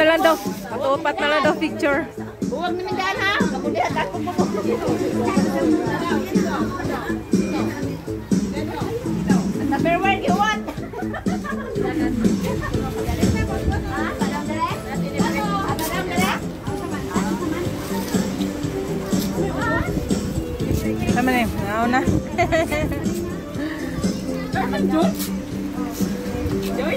na lang daw. Patupat na lang daw picture. Huwag naman dyan ha. Kamulihan ako po. Number one, you want? Tama na yun. Ako na. Joy,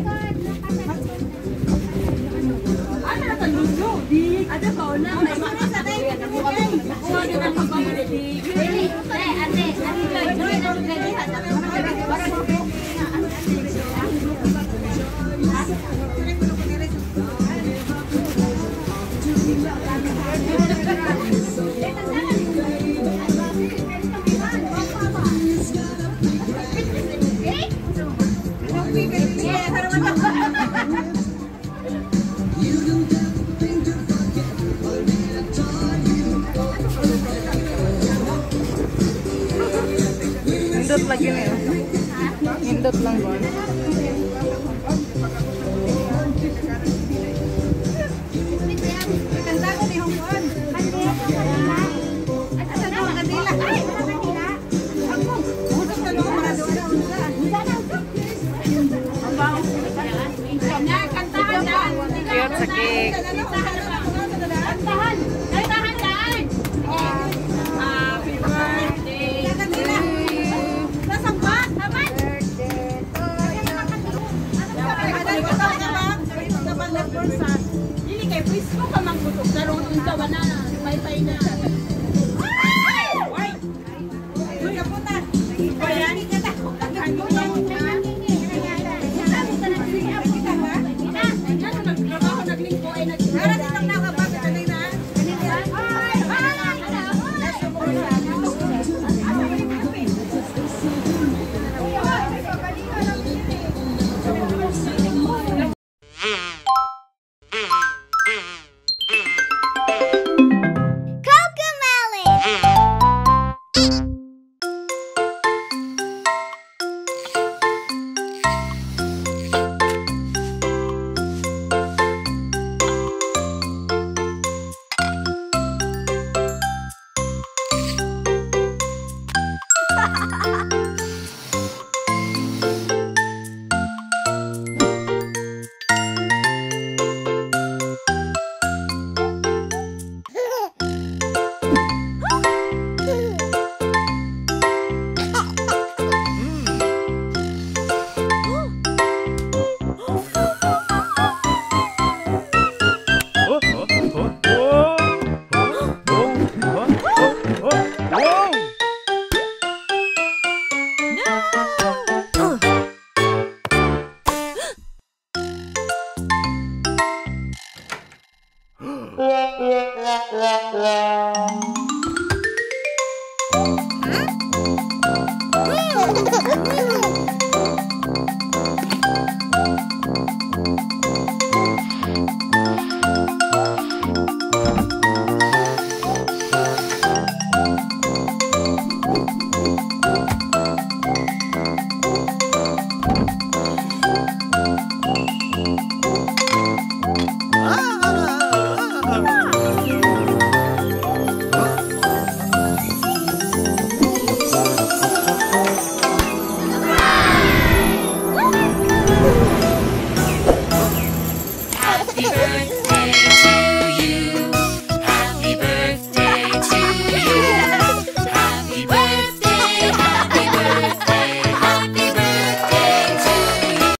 Indot lagi na yun. Indot lang ba? Cute sa cake. Kay Prisco ka mangkutok karon unsa wana pay-pay na. Ay! Uy, kaputan. Bayan ka ta. Yeah.